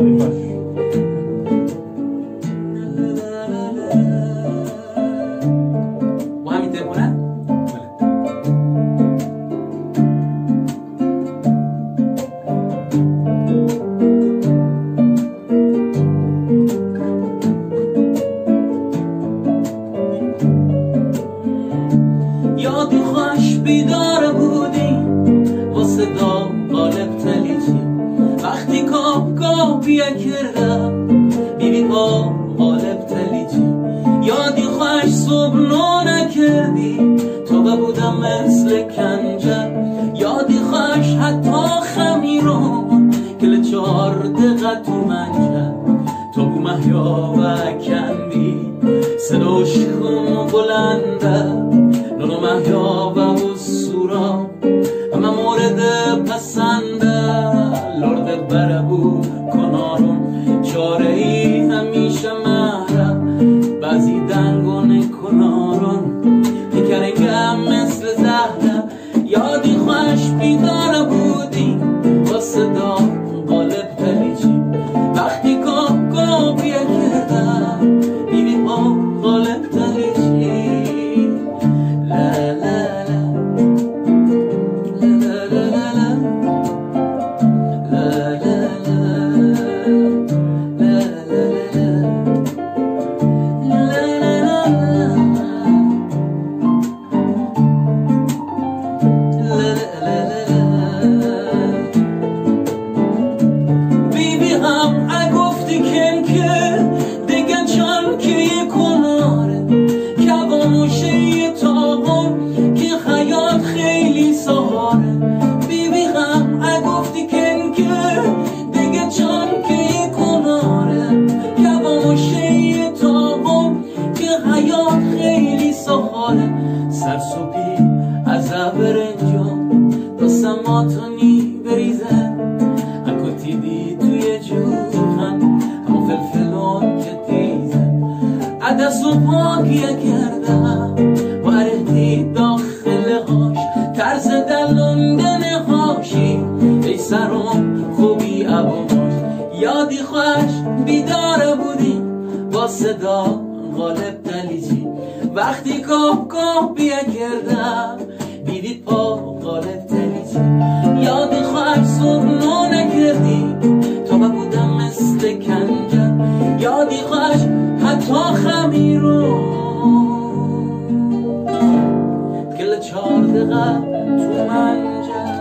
lo de fácil. یا تو خوش کاب کردم بیبی با قالب تلیجی یادی خوش صبح نو نکردی. تو بودم مثل کنجر. یادی خوش حتی خمیرون کل چهار دقیقه تو منجر. تو بو محیا و کندی ما چاره ای سهاره سرسوپی از برنجان تا سماتونی بریزه. اکوتی دی توی جوخم همو فلفلون که تیزه. عدس و پاکیه کردم. وردی داخل هاش. ترس دلوندن هاشی. ای سرم خوبی عباش یادی خوش بیدار بودی. با صدا غالب دلیجی. وقتی گاه گاه بیا کردم دیدید پا غالب تنیزی یاد خواهد سرنا نکردی تا بودم مثل کنجم یادی خواهد حتی خمیرو گل دقیق تو منجم